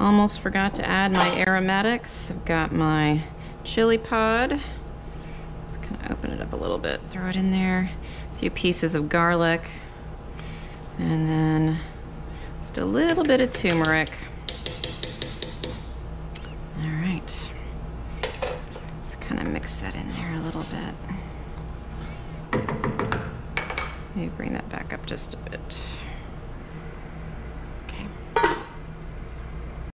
Almost forgot to add my aromatics. I've got my chili pod. Just kind of open it up a little bit, throw it in there. A few pieces of garlic. And then just a little bit of turmeric. All right. Let's kind of mix that in there a little bit. Maybe bring that back up just a bit.